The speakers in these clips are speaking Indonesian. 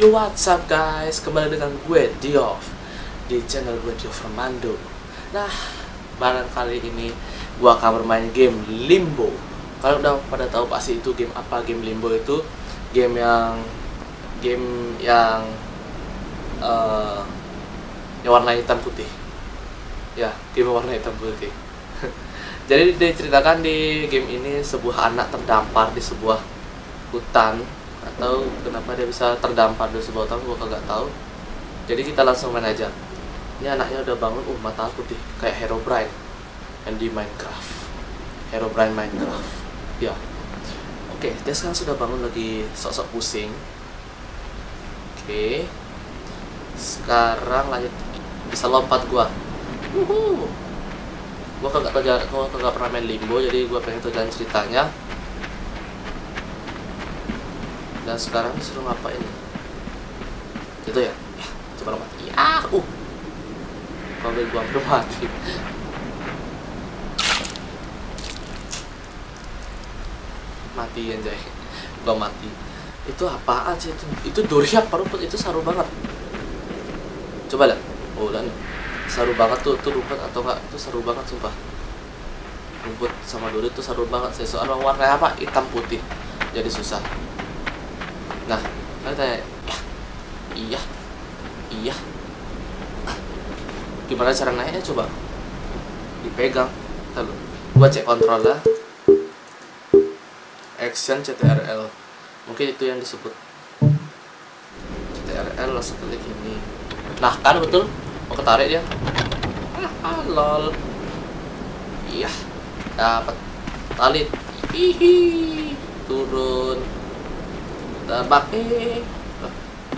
Yo what's up guys, kembali dengan gue Diof Di channel gue Diof Romando Nah, barang kali ini gue akan bermain game Limbo. Kalian udah pada tahu pasti itu game apa? Game Limbo itu game yang Game yang uh, Yang warna hitam putih. Ya, game warna hitam putih. Jadi diceritakan di game ini sebuah anak terdampar di sebuah hutan atau kenapa dia bisa terdampar di sebuah hutan gue kagak tahu. Jadi kita langsung main aja. Ini anaknya udah bangun uh mata putih kayak Hero Brian. Yang di Minecraft. Hero Brian Minecraft. Ya. Oke dia sekarang sudah bangun lagi sok-sok pusing. Oke. Sekarang lanjut. Bisa lompat gua. Wuhu. gua kagak gua kagak pernah main limbo jadi gua pengen jalan ceritanya dan sekarang disuruh ngapain? Gitu ya? Ya coba mati. Ya uh. Mobil gua belum mati. Mati anjay gua mati. Itu apaan sih? Itu itu durian apa rumput itu saru banget. Coba lihat. Oh dan saru banget tuh tuh rumput atau enggak? Itu saru banget sumpah. Rumput sama duri itu saru banget saya soal warna apa? Hitam putih. Jadi susah ya iya. Iya. Gimana cara naiknya coba dipegang. Lalu gua cek kontrolnya action CTRL mungkin itu yang disebut. CTRL langsung klik ini. Nah kan betul. Mau ketarik dia? Ah, lol iya. Dapat. Tali. Hihi. Turun tebak eh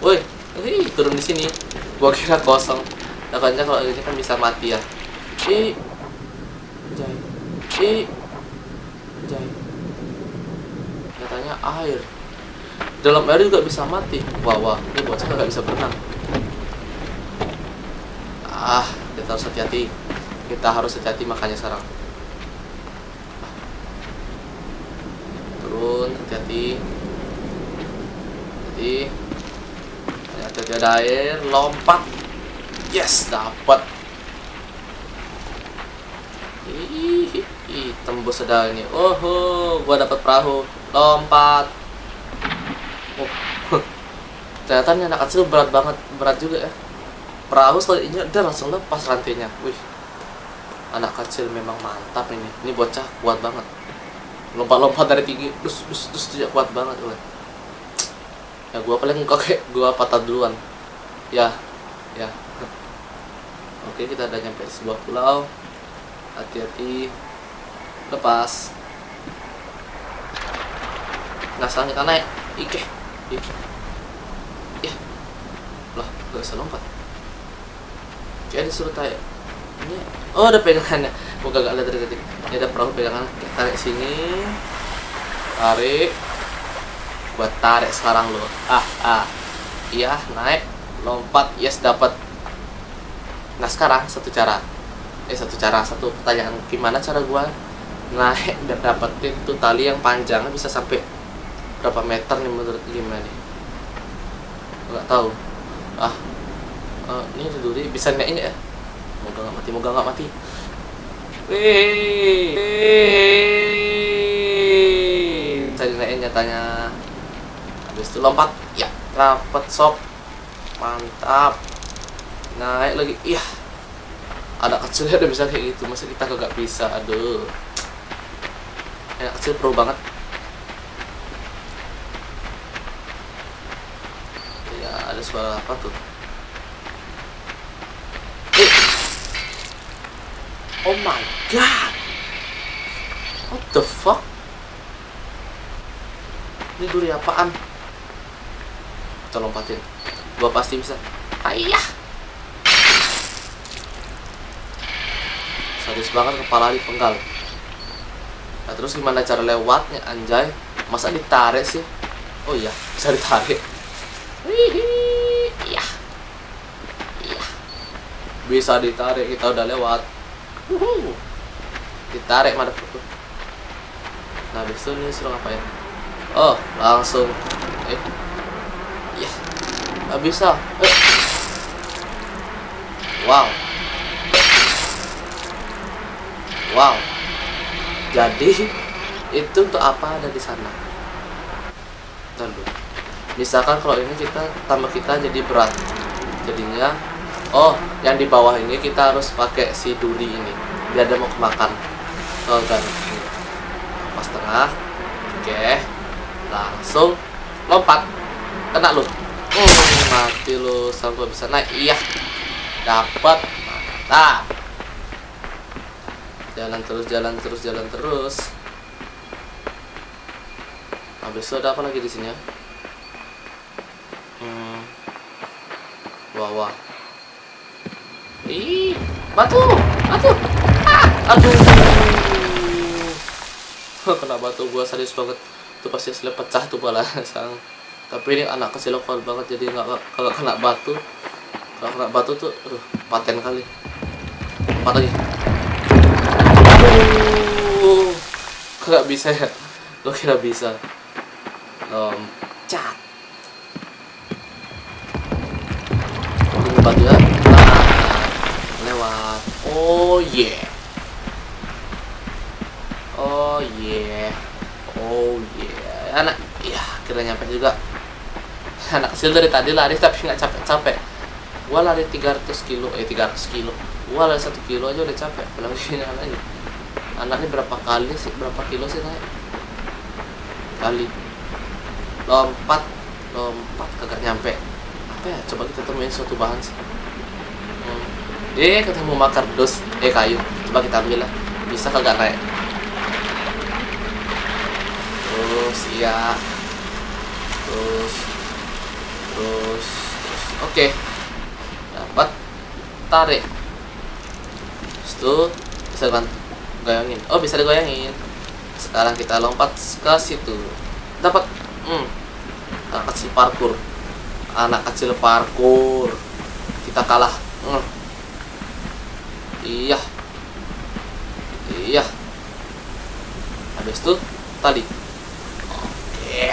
woi eh turun di sini. Gua kira kosong. Takutnya kalau ini kan bisa mati ya. Eh jai. Eh jai. Katanya air. Dalam air juga bisa mati. Wah wah ini bocah nggak bisa berenang. Ah kita harus hati-hati. Kita harus hati-hati makanya sekarang. Turun hati-hati hati hati ada air lompat. Yes dapat. Ih, tembus sedal ini oh, gua dapat perahu. Lompat. Oh ternyata ini anak kecil berat banget berat juga ya. Perahu ini udah langsung lepas rantainya. Wih anak kecil memang mantap ini. Ini bocah kuat banget. Lompat-lompat dari tinggi. Terus terus kuat banget udah ya gua paling kakek gua patah duluan. Ya ya. Oke kita udah nyampe sebuah pulau. Hati-hati. Lepas. Sekarang kita naik. Ike ike ya loh gak bisa lompat. Kayak disuruh tarik ini. Oh ada pegangannya. Gua gak lihat dari tadi. Ini ada perahu pegangan. Tarik sini. Tarik buat tarik sekarang lo ah ah. Iya naik lompat yes dapat. Nah sekarang satu cara. Eh satu cara satu pertanyaan. Gimana cara gua naik dan dapetin tuh tali yang panjangnya bisa sampai berapa meter nih menurut gimana nih nggak tahu. Ah uh, ini dulu bisa naiknya ya? Moga nggak mati moga nggak mati. Wih, cari naiknya nyatanya habis itu lompat. Ya dapat sob mantap. Naik lagi. Iya ada kecilnya udah bisa kayak gitu. Masa kita kagak bisa? Aduh. Anak kecil pro banget. Ya ada suara apa tuh? Eh. oh my god. What the fuck? Ini duri apaan kita lompatin. Gua pasti bisa. Ayah sadis banget kepala dipenggal nah terus gimana cara lewatnya anjay? Masa ditarik sih? Oh iya bisa ditarik. Wih, iya. Iya. Bisa ditarik kita udah lewat. Uhuh. ditarik mana nah itu ini suruh ngapain? Oh langsung. Eh nggak bisa. Wow. Wow. Jadi itu untuk apa ada di sana? Tunggu. misalkan kalau ini kita tambah kita jadi berat. Jadinya oh yang di bawah ini kita harus pakai si duri ini. Biar dia mau kemakan. Oh kan pas tengah. Oke. Langsung lompat. Kena lu hmm, mati lu sampai bisa naik iya. Dapat. Mantap. Jalan terus jalan terus jalan terus. Habis itu ada apa lagi di sini ya? Hmm. wah wah. Ih batu batu. Ah aduh. Kena batu gua sadis banget. Itu pasti selip pecah tuh pala sang tapi ini anak kecil lokal banget jadi nggak kalau kena batu kalau kena batu tuh aduh paten kali. Empat lagi? Aduh nggak bisa ya? Lo kira bisa? Lomcat tunggu batu ya? Nah, lewat. Oh yeah. Oh yeah. Oh yeah. Anak ya kira nyampe juga anak kecil dari tadi lari tapi nggak capek-capek. Gua lari 300 kilo eh 300 kilo. Gua lari satu kilo aja udah capek. Apalagi anaknya. Anaknya berapa kali sih? Berapa kilo sih naik kali. Lompat lompat kagak nyampe. Apa ya? Coba kita temuin suatu bahan sih. Hmm. eh ketemu makar dos eh kayu. Coba kita ambil lah. Bisa kagak naik terus iya terus terus, terus. oke. Okay. dapat tarik. Itu bisa goyangin. Oh bisa digoyangin. Sekarang kita lompat ke situ. Dapat hmm. anak kecil parkur anak kecil parkur kita kalah hmm. iya. Iya. Habis itu tali oke.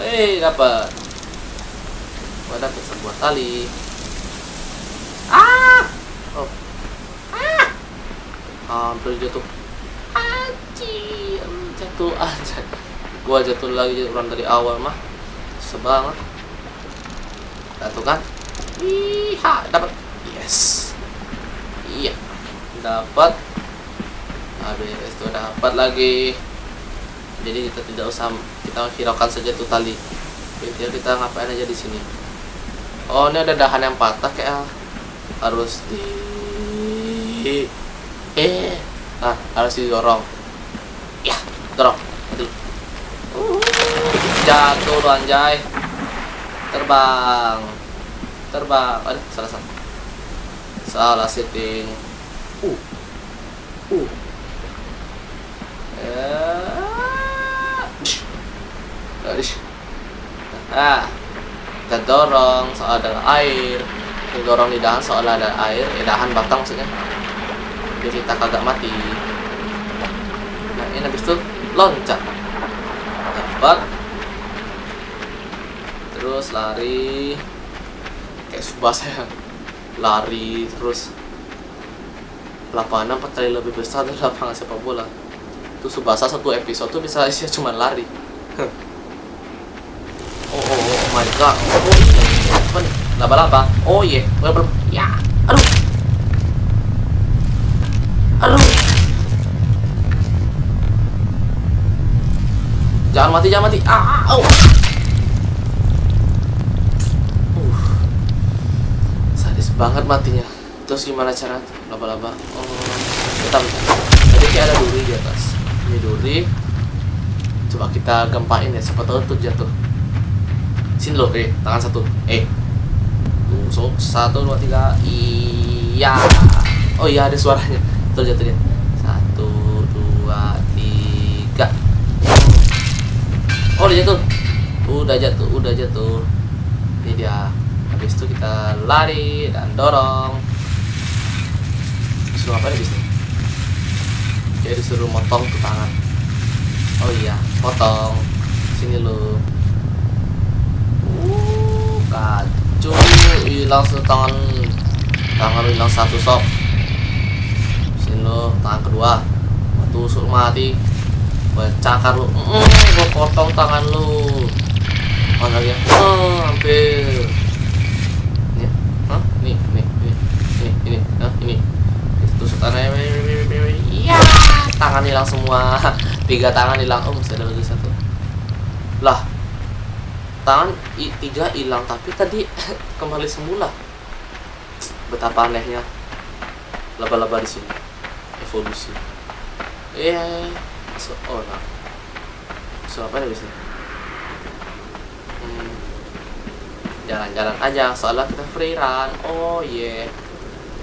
Hei dapat gua dapat sebuah tali. Ah! Oh. Ah! Hampir jatuh. Anjir jatuh aja. Gua jatuh lagi orang dari awal mah. Sebanget jatuh kan? Iha dapat yes. Iya. Dapat habis itu dapat lagi. Jadi kita tidak usah kita hiraukan saja tuh tali. Jadi kita ngapain aja di sini oh ini ada dahan yang patah kayak harus di eh nah harus didorong. Ya dorong. Jatuh lu anjay. Terbang. Terbang. Aduh salah salah salah setting uh. Uh. Ah kita dorong soal ada air. Kita dorong di dahan soal ada air. Eh dahan batang maksudnya. Jadi kita kagak mati. Nah ini habis itu loncat. Dapat terus lari. Kayak subasa ya. Lari terus. Lapangan empat kali lebih besar dari lapangan sepak bola. Itu subasa satu episode tuh bisa isinya cuma lari my god. Oh iya apa nih? Laba-laba. Oh iya. Yeah. belum. Ya. Aduh. Aduh. Jangan mati jangan mati. Ah oh. Banget matinya. Terus gimana cara laba-laba? Oh kita tadi kayak ada duri di atas. Ini duri. Coba kita gempain ya siapa tahu tuh jatuh sini loh eh tangan satu. Eh. Tusuk. Satu dua tiga. Iya. Oh iya ada suaranya. Tuh jatuh dia. Satu dua tiga. Oh udah jatuh. Udah jatuh udah jatuh. Ini dia. Habis itu kita lari dan dorong. Disuruh apa nih bisnis jadi disuruh motong tuh tangan. Oh iya potong sini lu uh kan hilang satu tangan hilang satu sob sini lo tangan kedua tusuk mati gue cakar lu mm, gue potong tangan lu mana lagi oh, hampir ini Hah? ini ini ini ini ini Hah? ini tusuk tangannya iya tangan hilang semua tiga tangan hilang oh masih ada lagi satu lah i- tiga hilang tapi tadi kembali semula. Betapa anehnya laba-laba di sini. Evolusi. Iya masuk oh nah masuk apa nih di sini? Hmm. jalan-jalan aja soalnya kita free run. Oh yeah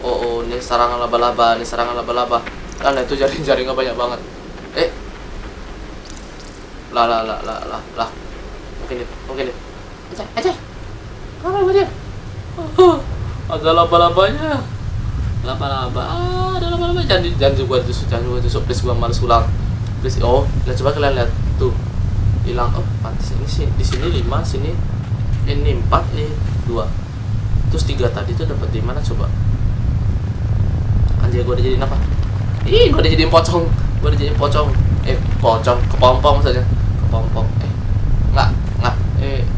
oh, oh ini serangan laba-laba ini serangan laba-laba. Lah nah, itu jaring-jaringnya banyak banget. Eh. Lah lah lah lah lah mungkin itu mungkin itu aja aja apa dia? Oh, ada laba-labanya. Laba-laba. Ah, ada laba-laba. Jangan jangan juga ditusuk jangan juga ditusuk please gua males ulang. Please oh lihat coba kalian lihat. Tuh hilang. Oh pantas ini sih di sini lima sini ini empat nih dua. Terus tiga tadi tuh dapat di mana coba? Anjir gua udah jadiin apa? Ih gua udah jadiin pocong. Gua udah jadiin pocong. Eh pocong kepompong maksudnya. Kepompong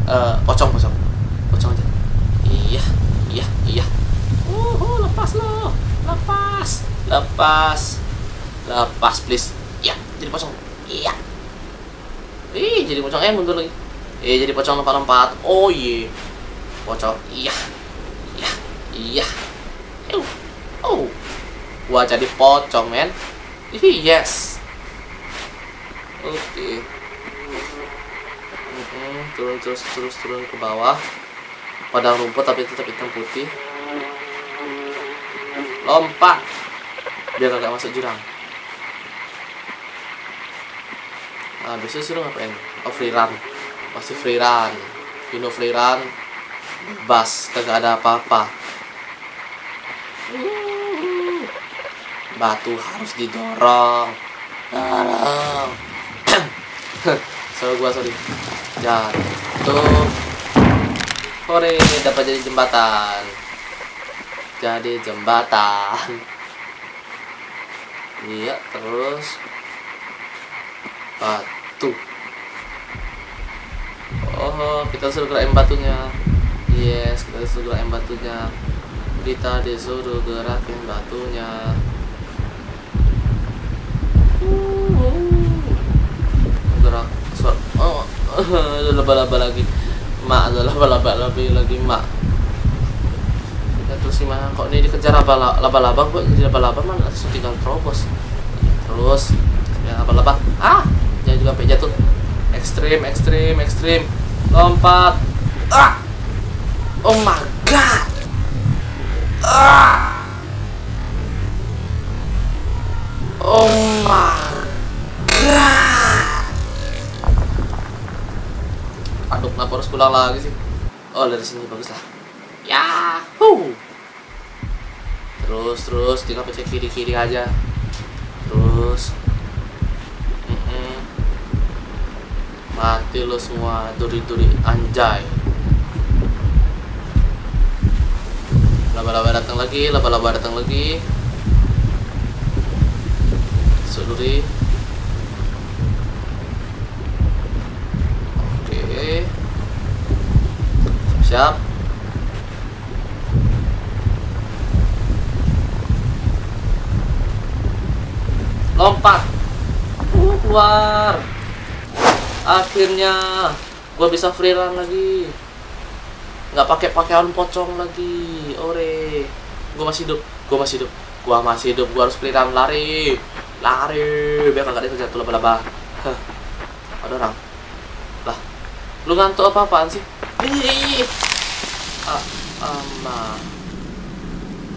eh eh, pocong pocong pocong aja. Iya iya iya. Uh, uh, lepas lo. Lepas. Lepas. Lepas please. Iya jadi pocong iya. Ih jadi pocong eh mundur lagi. Eh jadi pocong lompat-lompat oh iya. Pocong. Iya. Iya iya. Oh oh. Gua jadi pocong men. Yes. Oke. Mm-mm, turun terus terus turun ke bawah. Padang rumput tapi tetap hitam putih. Lompat. Biar kagak masuk jurang. Nah biasanya suruh ngapain? Oh free run. Pasti free run. Know free run? Bebas kagak ada apa-apa. Batu harus didorong. Dorong sorry gua sorry jatuh Hore, dapat jadi jembatan. Jadi jembatan. Iya, terus batu. Oh, kita suruh gerakin batunya. Yes, kita suruh gerakin batunya. Kita disuruh gerakin batunya. Gerak. Oh, laba-laba lagi. Mak laba-laba lagi lagi mak. Ya terus gimana kok ini dikejar laba- laba-laba kok? Jadi laba-laba mana? Tinggal terobos. Terus ya laba-laba. Ah! Jangan juga sampai jatuh. Ekstrim ekstrim ekstrim. Lompat. Ah! Oh my god! Ah! Oh my god kenapa harus pulang lagi sih? Oh dari sini bagus lah. Yahoo! Terus terus tinggal pencet kiri kiri aja. Terus. Mati lo semua duri duri anjay. Laba-laba datang lagi laba-laba datang lagi. Suduri Oke. Siap. Lompat. Uh, keluar. Akhirnya gua bisa free run lagi. Nggak pakai pakaian pocong lagi. Ore. Gua masih hidup. Gua masih hidup. Gua masih hidup. Gua harus free run lari. Lari biar kagak dikejar tuh laba-laba. Ada orang. Lah, lu ngantuk apa apaan sih? Ih, ah, ama,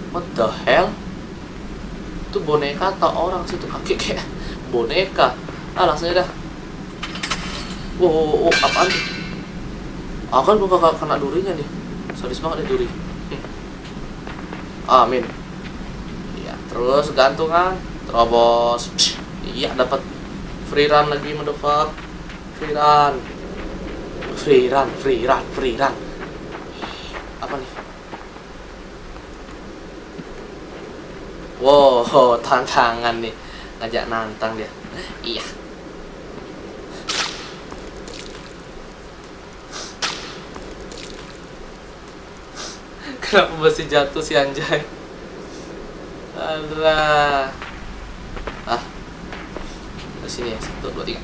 what the hell? Itu boneka atau orang sih tuh kaki kayak boneka. Ah langsung aja dah. Wow, wow, wow, apaan tuh? Ah kan gua kakak kena durinya nih. Sadis banget nih duri. Hmm. Amin. Iya, terus gantungan, terobos. Iya, dapat free run lagi motherfucker. Free run free run free run free run. Apa nih? Wow tantangan nih. Ngajak nantang dia. Iya. Kenapa masih jatuh si anjay? Alah. Ah. Sini ya, satu dua tiga.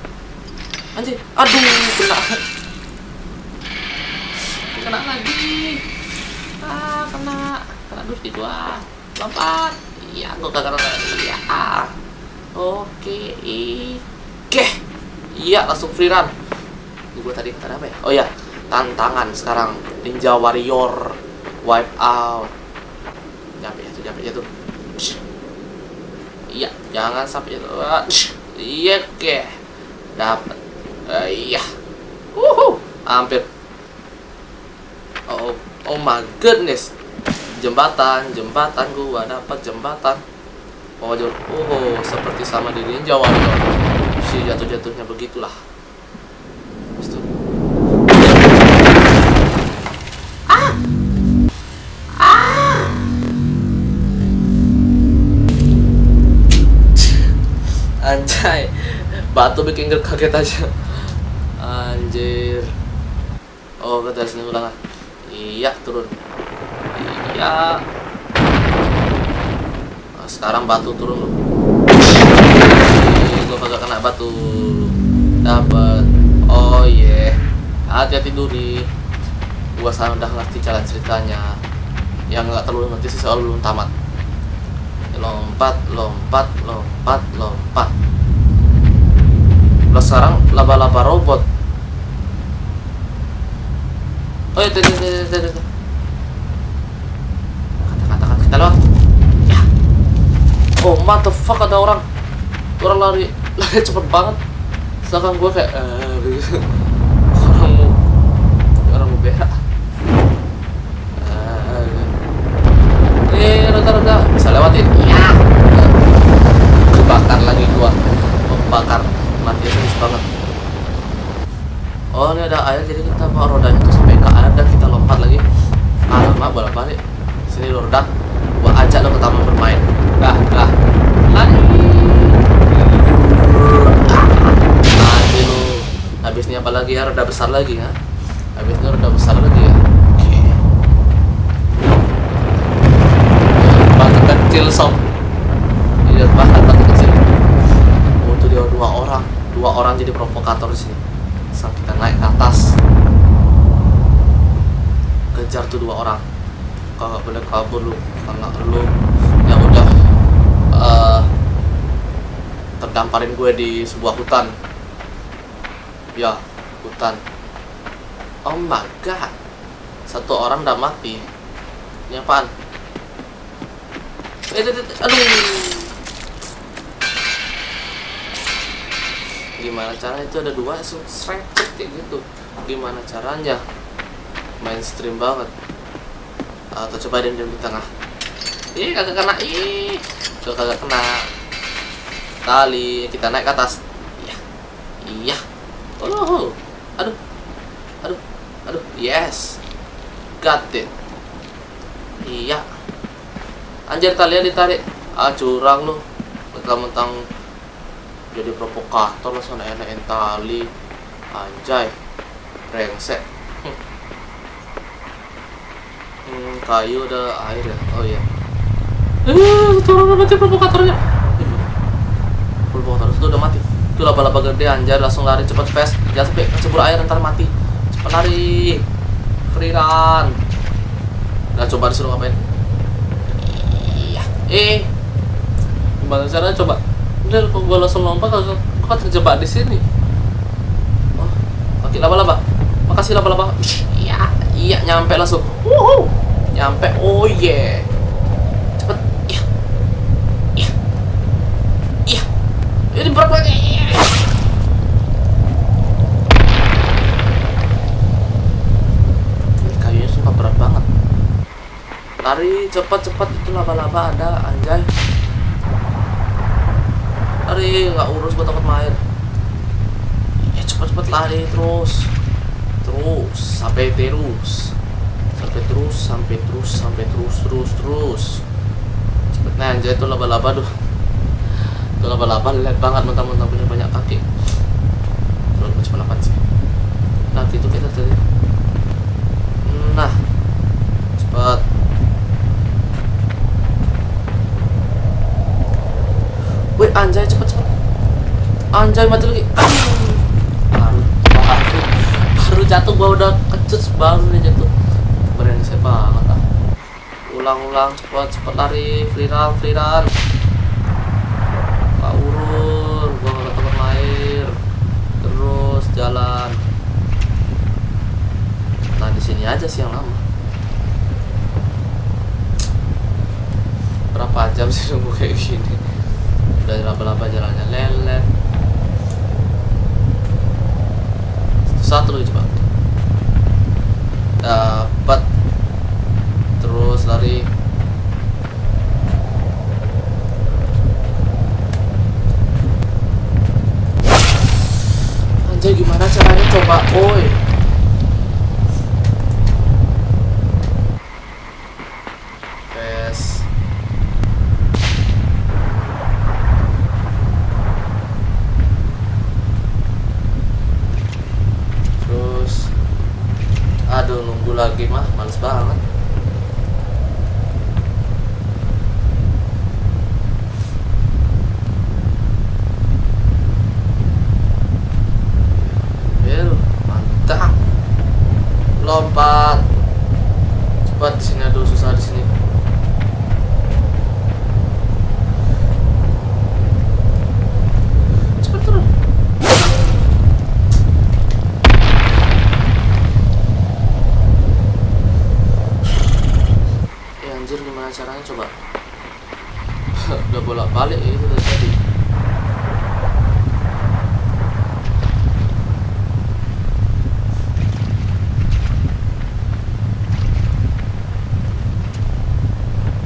Anjir aduh kena. kena lagi. Ah kena kena dulu di dua. Lompat. Iya gua kagak iya ah. Oke oke iya langsung free run. Gua tadi kata apa ya? Oh ya tantangan sekarang. Ninja warrior wipe out. Nyampe jatuh nyampe jatuh. Iya jangan sampai jatuh. Iya oke. Dapat uh, iya. Uhu hampir oh oh my goodness. Jembatan jembatan gua dapat jembatan. Oh oh seperti sama di ninja warrior si jatuh jatuhnya begitulah. Itu. Ah! Ah! Anjay. Batu bikin kaget aja. Anjir. Oh kita sini ulang ah iya turun. Iya. Nah, sekarang batu turun. Gue kagak kena batu. Dapat. Oh iya. Yeah. hati-hati duri gua sekarang udah ngerti jalan ceritanya. Yang nggak terlalu ngerti sih soal belum tamat. Lompat lompat lompat lompat. Lah sekarang laba-laba robot oh iya tidak tidak tidak tidak kata kata kata kita lewat. Ya. Oh what the fuck ada orang. Orang lari lari cepet banget. Sedangkan gue kayak eh, gitu. orang mau orang mau berak. Eh rada-rada bisa lewatin? Ya. Kebakar lagi gua. Membakar. Mati terus banget. Oh ini ada air jadi kita bawa rodanya tuh sampai ke air dan kita lompat lagi alamak bolak balik sini lo gua ajak lo ke taman bermain. Dah dah. Lari. Nanti lo habis ini apa lagi? Ya roda besar lagi ya. Habis ini roda besar lagi ya. Oke. Batu kecil sob. Lihat banget batu kecil. Oh dia dua orang. Dua orang jadi provokator di sini. Kita naik ke atas kejar tuh dua orang. Kagak boleh kabur lu karena lu yang udah uh, terdamparin gue di sebuah hutan. Ya hutan. Oh my god. Satu orang udah mati. Ini apaan? Eh, aduh. Gimana caranya? Itu ada dua seret kayak gitu. Gimana caranya? Mainstream banget. Atau coba dia di tengah. Ih, kagak kena. Ih, tuh kagak kena. Tali, kita naik ke atas. Iya. Iya. Oh. Aduh. Aduh. Aduh. Yes. Got it. Iya anjir talian ditarik ah curang lu mentang-mentang jadi provokator lu sana enak tali anjay brengsek hmm, kayu ada air ya? Oh iya. Eh turun mati provokatornya. Provokator itu udah mati. Itu laba-laba gede anjay langsung lari cepet fast. Jangan sampai kecebur air ntar mati. Cepet lari. Free run. Nah coba disuruh ngapain? Eh. Gimana caranya coba? Udah kok gue langsung lompat kalau kok terjebak di sini? Oh pakai laba-laba. Makasih laba-laba. Iya. Iya nyampe langsung. Wuhu. Nyampe. Oh yeah cepet. Iya. Iya. Iya. Ini berat banget kayunya berat banget. Lari cepat-cepat itu laba-laba ada anjay. Lari nggak urus gue takut main. Ya cepat-cepat lari terus. Terus sampai terus sampai terus sampai terus sampai terus terus terus. Cepet nah anjay itu laba-laba tuh itu laba-laba lihat banget mentang-mentang punya banyak kaki terus macam apa sih. Nah itu kita tadi nah cepat Wih anjay cepet cepet. Anjay mati lagi. Baru baru jatuh gua udah kecut baru nih jatuh Brengsek banget ah Ulang-ulang cepet cepet lari Free run free run Pak urun Gua gak ketemu air Terus jalan. Nah di sini aja sih yang lama. Berapa jam sih nunggu kayak gini? Dari laba-laba jalannya lelet. Satu lagi coba dapat terus lari. Anjay gimana caranya coba? Oi Tes. terus aduh nunggu lagi mah males banget Bel, mantap lompat cepat di sini aduh susah di sini cepat turun Eh anjir gimana caranya coba Udah bolak balik ya itu dari tadi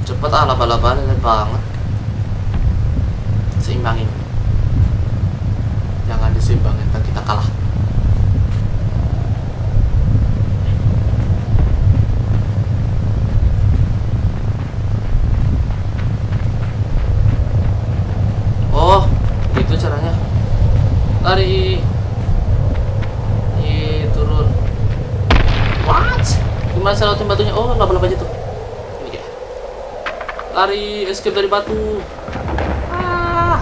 Cepet ah laba-laba lelet banget Seimbangin Jangan diseimbangin kan kita kalah Oh, itu caranya. Lari. Ye, turun. What? Gimana cara lewatin batunya? Oh, laba-laba jatuh. Ini dia. Lari, escape dari batu. Ah.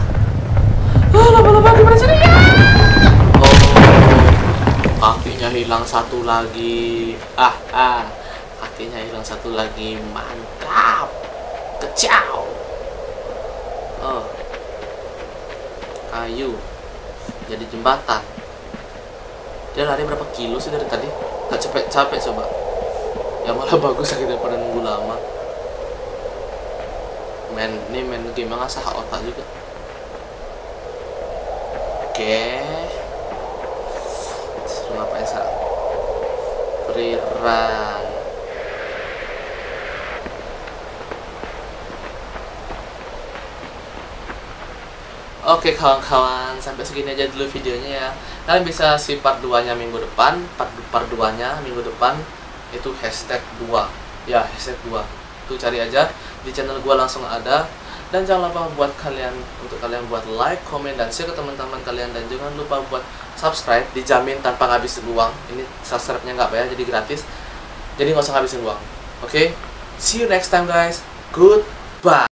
Ah, laba-laba gimana sini? Ya. Oh, kakinya hilang satu lagi. Ah, ah. Kakinya hilang satu lagi. Mantap. Kecau. Oh, kayu jadi jembatan dia lari berapa kilo sih dari tadi gak capek capek coba ya malah bagus lagi daripada nunggu lama main ini main game yang asah otak juga oke Suruh ngapain sa free run Oke kawan-kawan, sampai segini aja dulu videonya ya. Kalian bisa si part 2-nya minggu depan, part part 2-nya minggu depan itu hashtag 2. Ya, hashtag 2. Itu cari aja di channel gua langsung ada. Dan jangan lupa buat kalian untuk kalian buat like, komen dan share ke teman-teman kalian dan jangan lupa buat subscribe dijamin tanpa ngabisin uang. Ini subscribe-nya nggak bayar jadi gratis. Jadi nggak usah ngabisin uang. Oke? See you next time guys. Goodbye.